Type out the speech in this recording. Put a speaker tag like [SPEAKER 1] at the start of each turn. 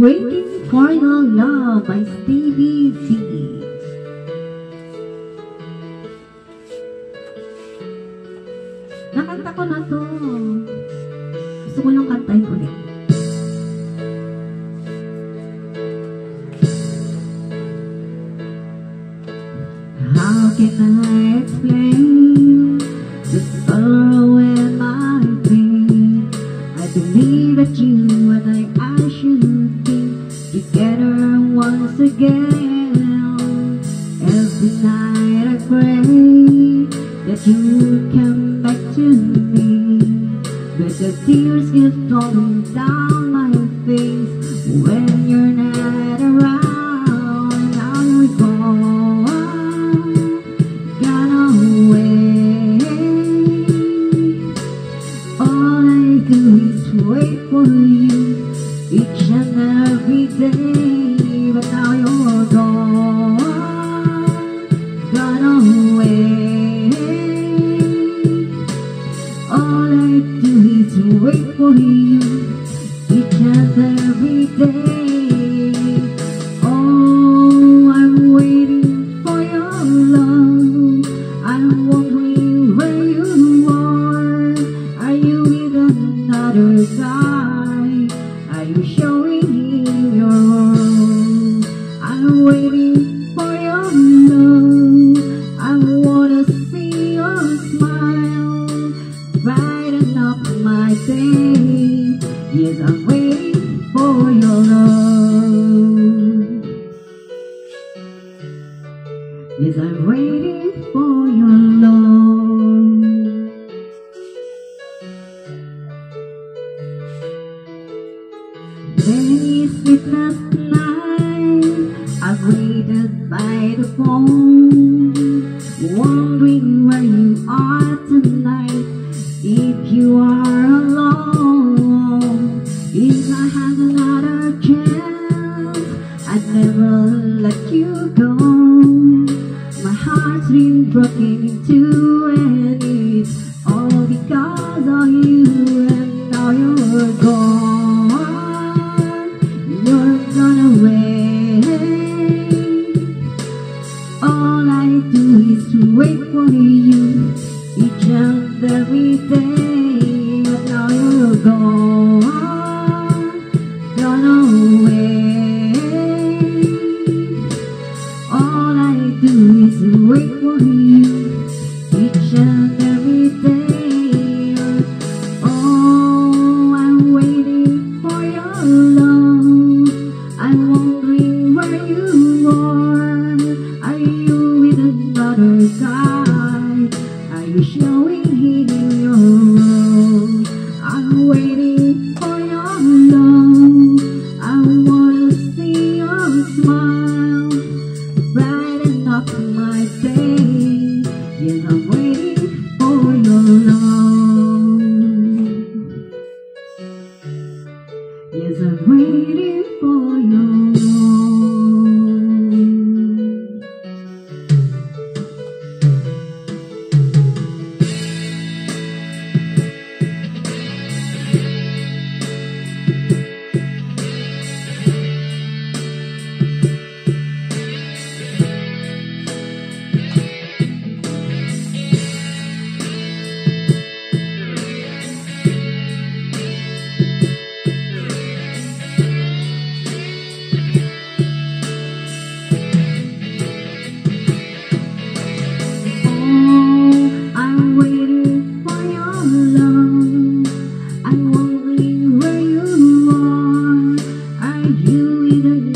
[SPEAKER 1] Waiting Your Love by Stevie C. Nakanta ko na to. Gusto ko lang kantahin ulit. How can I explain the sorrow in my pain? I believe that you and I, I should together once again. Every night I pray that you would come back to me, but the tears keep falling down my face when you're not around. I'm gone, gone away. All I do is wait for you every day, but now you're gone, gone away. All I do is wait for you and every day. Oh, I'm waiting for your love. I'm day. Yes, I'm waiting for your love. Yes, I'm waiting for your love. Many sleepless nights I've waited by the phone, wondering where you are tonight. If you are alone, if I had another chance, I'd never let you go. My heart's been broken in two, and it's all because of you. And now you're gone. You're gone away. All I do is wait for you each and every day. You're gone, gone away. Waiting you